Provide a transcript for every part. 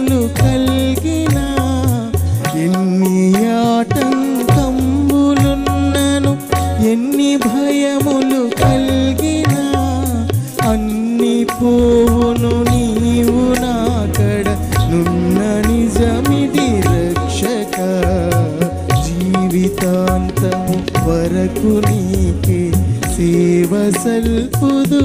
కన్నులు కల్గిన ఎన్ని ఆటంకంబులున్నను ఎన్ని భయములు కల్గిన అన్ని పోవును నీవు నాకడ నున్న నిజమిది రక్షక. జీవితాంతము వరకు నీకే సేవ సల్పుదు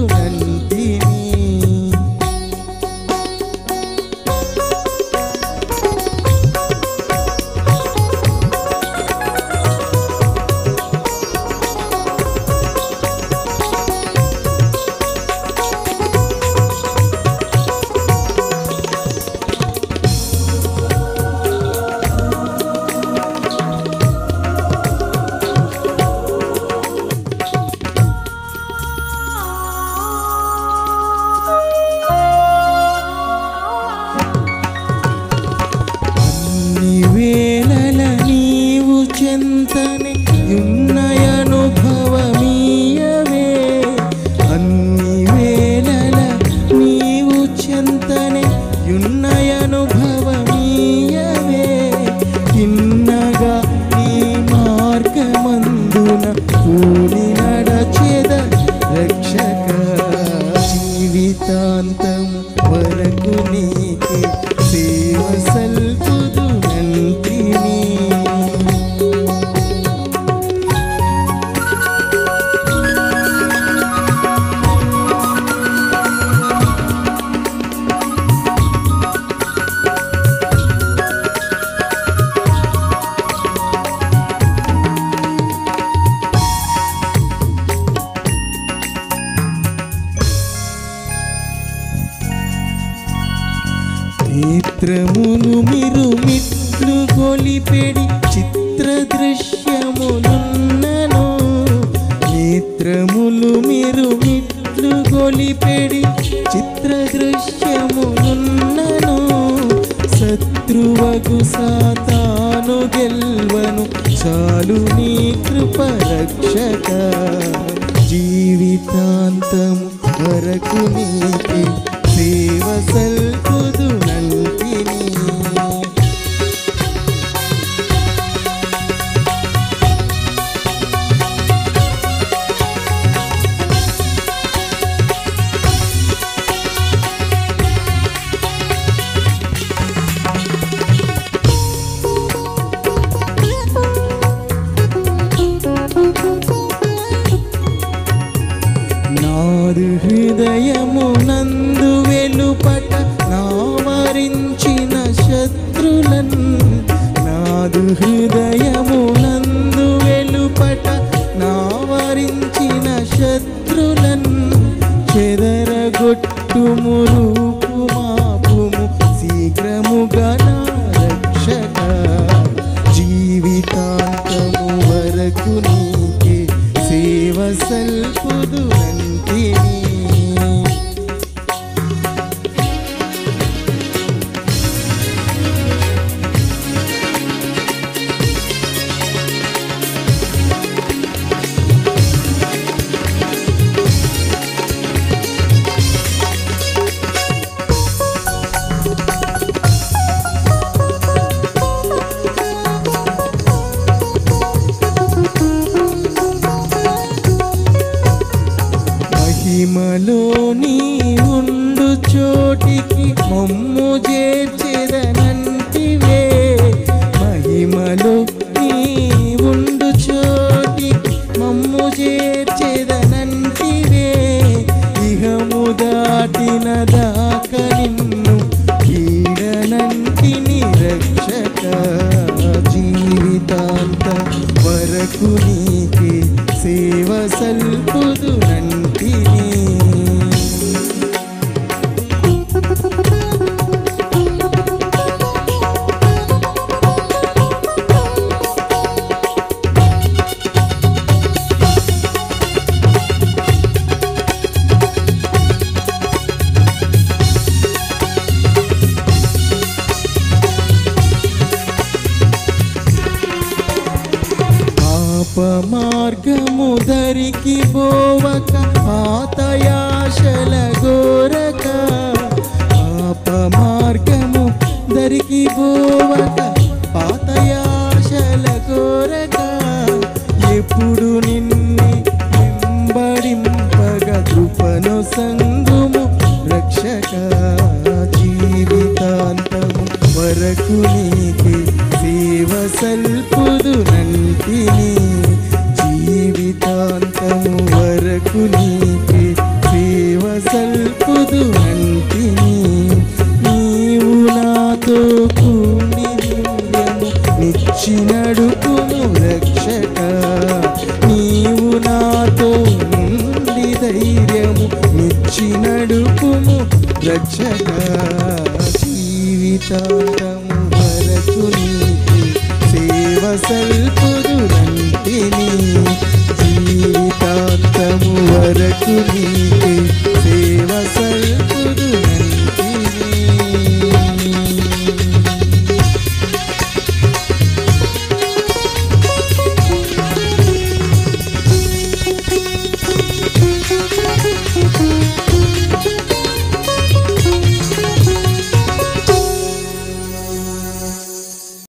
నేత్రమును మీరు మిత్రు గొలిపెడి చిత్ర దృశ్యమునున్నను నేత్రములు మీరు మిత్రు గొలిపెడి చిత్ర దృశ్యమునున్నను శత్రువకు సాతాను గెల్వను. చాలు నీ కృప రక్షక. జీవితాంతం వరకు నీకి సేవ సల్ புது நன்மை రక్షగా జీవితాంతము వరకు నీకి సేవ సల్పుదునంటిని జీవితాంతము వరకు నీకి సేవ సల్పుదునంటిని జీవితాంతము వరకు నీకు సేవ సల్పుదునంటిని జీవితాంతము వరకు నీకే